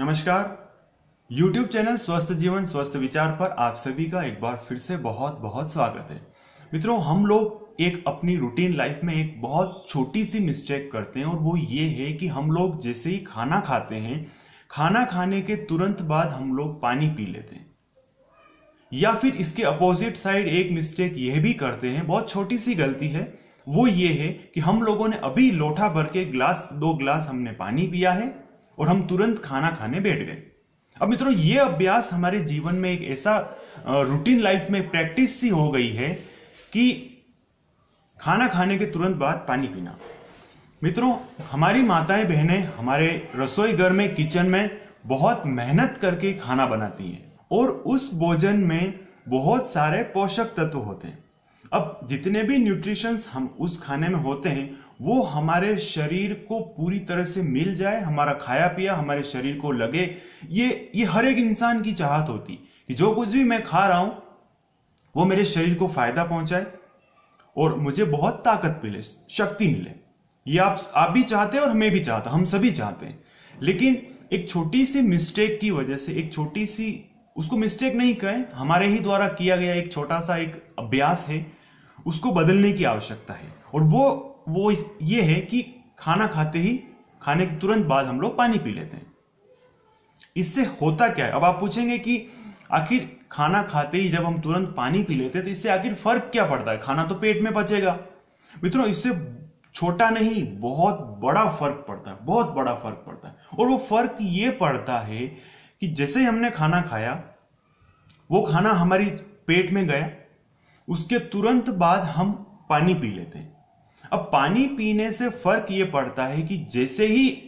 नमस्कार। YouTube channel स्वस्थ जीवन, स्वस्थ विचार पर आप सभी का एक बार फिर से बहुत बहुत स्वागत है। मित्रों, हम लोग एक अपनी रूटीन लाइफ में एक बहुत छोटी सी मिस्टेक करते हैं और वो ये है कि हम लोग जैसे ही खाना खाते हैं, खाना खाने के तुरंत बाद हम लोग पानी पी लेते हैं। या फिर इसके अपोजिट साइड एक मिस्टेक यह भी करते हैं, बहुत छोटी सी गलती है। वो ये है कि हम लोगों ने अभी लोटा भर के ग्लास दो ग्लास हमने पानी पिया है। और हम तुरंत खाना खाने बैठ गए। अब मित्रों, ये अभ्यास हमारे जीवन में एक ऐसा रूटीन लाइफ में प्रैक्टिस सी हो गई है कि खाना खाने के तुरंत बाद पानी पीना। मित्रों, हमारी माताएँ बहनें हमारे रसोई घर में किचन में बहुत मेहनत करके खाना बनाती हैं और उस भोजन में बहुत सारे पोषक तत्व होते हैं। अब जितने भी न्यूट्रिशंस हम उस खाने में होते हैं, वो हमारे शरीर को पूरी तरह से मिल जाए, हमारा खाया पिया, हमारे शरीर को लगे, ये ये हर एक इंसान की चाहत होती कि जो कुछ भी मैं खा रहा हूँ, वो मेरे शरीर को फ़ायदा पहुँचाए और मुझे बहुत ताकत मिले, शक्ति मिले। ये आप आप भी चाहते हैं और हमें भी चाहता हम सभी चाहते हैं। लेकिन एक छोटी सी मिस्टेक की वजह से, एक छोटी सी, उसको मिस्टेक नहीं कहें, हमारे ही द्वारा किया गया एक छोटा सा एक अभ्यास है उसको बदलने की आवश्यकता है। और वो वो ये है कि खाना खाते ही, खाने के तुरंत बाद हम लोग पानी पी लेते हैं। इससे होता क्या है? अब आप पूछेंगे कि आखिर खाना खाते ही जब हम तुरंत पानी पी लेते हैं तो इससे आखिर फ़र्क क्या पड़ता है? खाना तो पेट में पचेगा। मित्रों, इससे छोटा नहीं, बहुत बड़ा फ़र्क पड़ता है, बहुत बड़ा फ़र्क पड़ता है। और वो फ़र्क ये पड़ता है कि जैसे हमने खाना खाया, वो खाना हमारी पेट में गया उसके तुरंत बाद हम पानी पी लेते हैं। अब पानी पीने से फ़र्क ये पड़ता है कि जैसे ही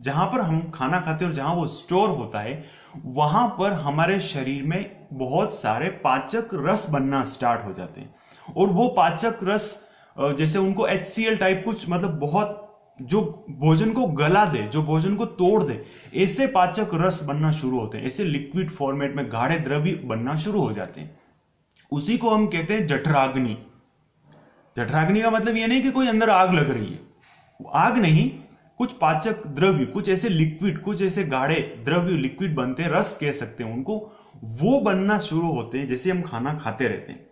जहाँ पर हम खाना खाते हैं और जहाँ वो स्टोर होता है, वहाँ पर हमारे शरीर में बहुत सारे पाचक रस बनना स्टार्ट हो जाते हैं। और वो पाचक रस जैसे उनको एचसीएल टाइप कुछ मतलब बहुत जो भोजन को गला दे, जो भोजन को तोड़ दे, ऐसे पाचक रस बनना शुरू होते हैं। ऐसे लिक्विड फॉर्मेट में गाढ़े द्रव्य बनना शुरू हो जाते हैं। उसी को हम कहते हैं जठराग्नि। जठराग्नि का मतलब यह नहीं कि कोई अंदर आग लग रही है। आग नहीं, कुछ पाचक द्रव्य, कुछ ऐसे लिक्विड कुछ ऐसे गाढ़े द्रव्य लिक्विड बनते हैं, रस कह सकते हैं उनको। वो बनना शुरू होते हैं, जैसे हम खाना खाते रहते हैं।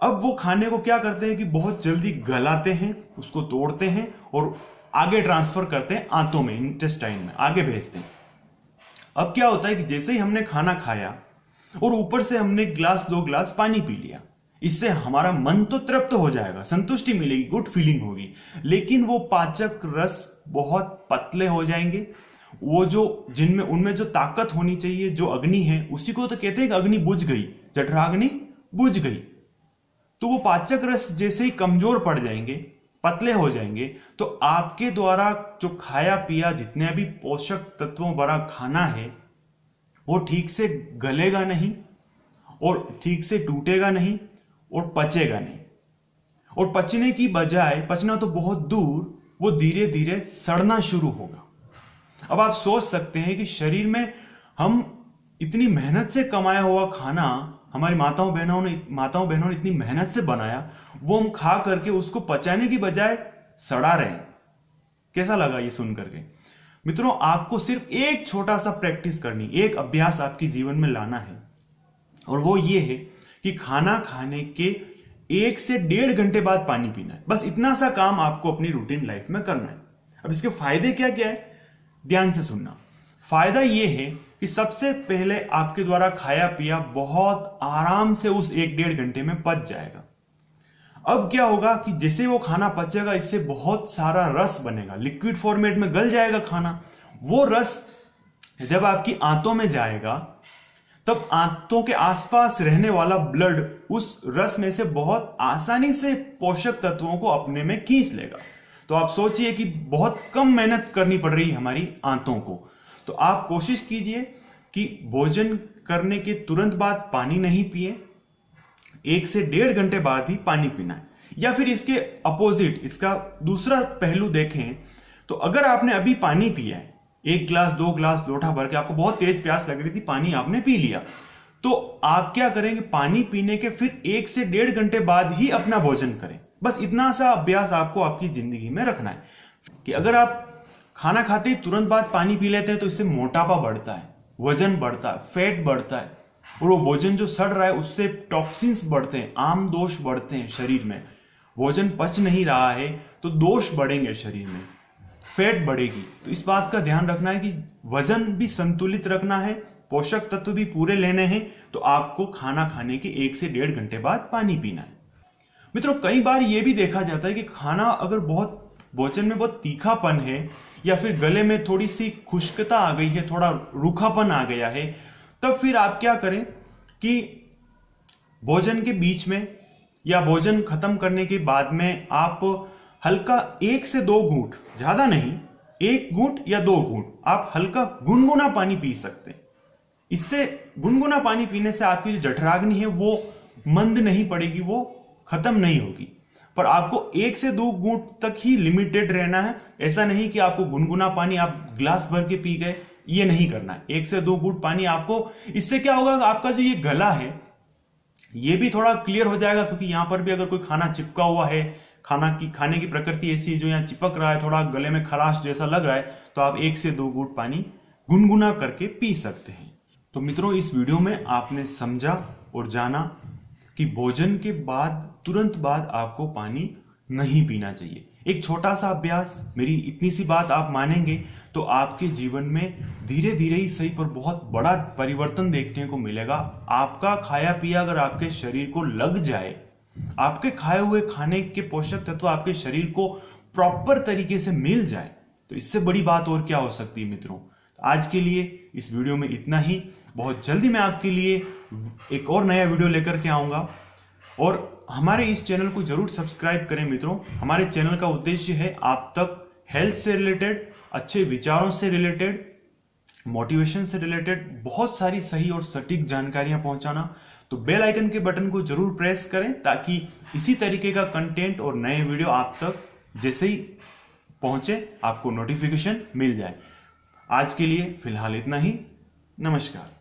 अब वो खाने को क्या करते हैं कि बहुत जल्दी गलाते हैं, उसको तोड़ते हैं और आगे ट्रांसफ़र करते हैं आंतों में इंटेस्टाइन में, आगे भेजते हैं। अब क्या होता है कि जैसे ही हमने खाना खाया और ऊपर से हमने ग्लास, दो ग्लास पानी पी लिया। इससे हमारा मन तो तृप्त हो जाएगा, संतुष्टि मिलेगी, गुड फीलिंग होगी। लेकिन वो पाचक रस बहुत पतले हो जाएँगे। वो जो, जिनमें, उनमें जो ताकत होनी चाहिए, जो अग्नि है, उसी को तो कहते हैं कि अग्नि बुझ गई, जठराग्नि बुझ गई। तो वो पाचक रस जैसे ही कमज़ोर पड़ जाएँगे, पतले हो जाएँगे तो आपके द्वारा जो खाया पिया जितने भी पोषक तत्वों भरा खाना है वो ठीक से गलेगा नहीं, और ठीक से टूटेगा नहीं, और पचेगा नहीं। और पचने की बजाय, पचना तो बहुत दूर, वो धीरे धीरे सड़ना शुरू होगा। अब आप सोच सकते हैं कि शरीर में हम इतनी मेहनत से कमाया हुआ खाना, हमारी माताओं बहनों ने, माताओं बहनों ने इतनी मेहनत से बनाया, वो हम खा करके उसको पचाने की बजाय सड़ा रहे हैं। कैसा लगा ये सुन करके? मित्रों, आपको सिर्फ़ एक छोटा सा प्रैक्टिस करनी, एक अभ्यास आपके जीवन में लाना है। और वो ये है कि खाना खाने के एक से डेढ़ घंटे बाद पानी पीना है। बस इतना सा काम आपको अपनी रूटीन लाइफ में करना है। अब इसके फ़ायदे क्या क्या है? ध्यान से सुनना। फ़ायदा यह है कि सबसे पहले आपके द्वारा खाया पिया बहुत आराम से उस एक डेढ़ घंटे में पच जाएगा। अब क्या होगा कि जैसे वो खाना पचेगा, इससे बहुत सारा रस बनेगा। लिक्विड फॉर्मेट में गल जाएगा खाना। वो रस जब आपकी आंतों में जाएगा, तब आंतों के आसपास रहने वाला ब्लड उस रस में से बहुत आसानी से पोषक तत्वों को अपने में खींच लेगा। तो आप सोचिए कि बहुत कम मेहनत करनी पड़ रही हमारी आंतों को। तो आप कोशिश कीजिए कि भोजन करने के तुरंत बाद पानी नहीं पिए। एक से डेढ़ घंटे बाद ही पानी पीना है। या फिर इसके अपोजिट इसका दूसरा पहलू देखें तो अगर आपने अभी पानी पिया है, एक गिलास, दो गिलास, लोटा भर के, आपको बहुत तेज प्यास लग रही थी, पानी आपने पी लिया तो आप क्या करेंगे, पानी पीने के फिर एक से डेढ़ घंटे बाद ही अपना भोजन करें। बस इतना सा अभ्यास आपको आपकी ज़िंदगी में रखना है कि अगर आप खाना खाते ही तुरंत बाद पानी पी लेते हैं तो इससे मोटापा बढ़ता है, वज़न बढ़ता है फैट बढ़ता है, और वो भोजन जो सड़ रहा है, उससे टॉक्सिन्स बढ़ते हैं, आम दोष बढ़ते हैं शरीर में। भोजन पच नहीं रहा है तो दोष बढ़ेंगे शरीर में, फैट बढ़ेगी। तो इस बात का ध्यान रखना है कि वज़न भी संतुलित रखना है, पोषक तत्व भी पूरे लेने हैं तो आपको खाना खाने के एक से डेढ़ घंटे बाद पानी पीना है। मित्रों, कई बार यह भी देखा जाता है कि खाना अगर बहुत भोजन में बहुत तीखापन है, या फिर गले में थोड़ी सी खुश्कता आ गई है, थोड़ा रूखापन आ गया है, तब फिर आप क्या करें कि भोजन के बीच में या भोजन खत्म करने के बाद में आप हल्का एक से दो घूट, ज़्यादा नहीं, एक घूट या दो घूट, आप हल्का गुनगुना पानी पी सकते हैं। इससे गुनगुना पानी पीने से आपकी जो जठराग्नि है, वो मंद नहीं पड़ेगी, वो खत्म नहीं होगी। पर आपको एक से दो घूट तक ही लिमिटेड रहना है। ऐसा नहीं कि आपको गुनगुना पानी आप ग्लास भर के पी गए, ये नहीं करना है। एक से दो घूट पानी आपको, इससे क्या होगा, आपका जो ये गला है ये भी थोड़ा क्लियर हो जाएगा, क्योंकि यहाँ पर भी अगर कोई खाना चिपका हुआ है, खाना की, खाने की प्रकृति ऐसी है जो यहाँ चिपक रहा है, थोड़ा गले में खराश जैसा लग रहा है तो आप एक से दो घूट पानी गुनगुना करके पी सकते हैं। तो मित्रों, इस वीडियो में आपने समझा और जाना कि भोजन के बाद, तुरंत बाद आपको पानी नहीं पीना चाहिए। एक छोटा सा अभ्यास, मेरी इतनी सी बात आप मानेंगे तो आपके जीवन में धीरे धीरे ही सही पर बहुत बड़ा परिवर्तन देखने को मिलेगा। आपका खाया पिया अगर आपके शरीर को लग जाए, आपके खाए हुए खाने के पोषक तत्व आपके शरीर को प्रॉपर तरीके से मिल जाए तो इससे बड़ी बात और क्या हो सकती है मित्रों? आज के लिए इस वीडियो में इतना ही। बहुत जल्दी मैं आपके लिए एक और नया वीडियो लेकर के आऊँगा। और हमारे इस चैनल को ज़रूर सब्सक्राइब करें मित्रों। हमारे चैनल का उद्देश्य है आप तक हेल्थ से रिलेटेड, अच्छे विचारों से रिलेटेड, मोटिवेशन से रिलेटेड बहुत सारी सही और सटीक जानकारियाँ पहुंचाना। तो बेल आइकन के बटन को ज़रूर प्रेस करें ताकि इसी तरीके का कंटेंट और नए वीडियो आप तक जैसे ही पहुँचे, आपको नोटिफिकेशन मिल जाए। आज के लिए फ़िलहाल इतना ही। नमस्कार।